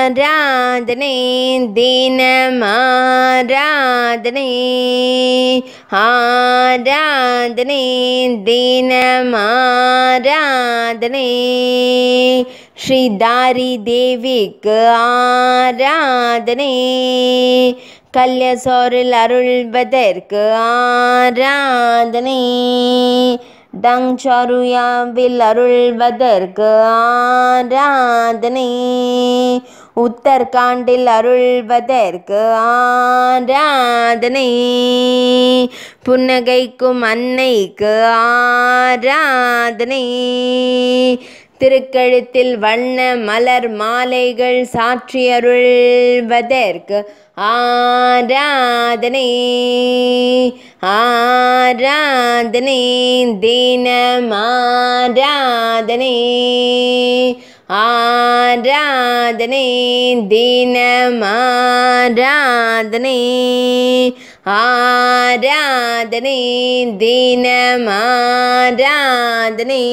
ஆராதனை தினமாராதனை ஆராதனை தினமாராதனை ஸ்ரீதாரி தேவிக்கு ஆராதனை கல்யசோரில் அருள்வதற்கு ஆராதனை டங்சாருயாவில் அருள்வதற்கு ஆராதனை உத்தர்காண்டில் அருள்வதற்கு ஆராதனை. புன்னகைக்கும் அன்னைக்கு ஆராதனை. திருக்கழுத்தில் வண்ண மலர் மாலைகள் சாற்றியருள்வதற்கு ஆராதனை ஆராதனை தினம் ஆராதனை ஆராதனை ஆராதனை ஆராதனை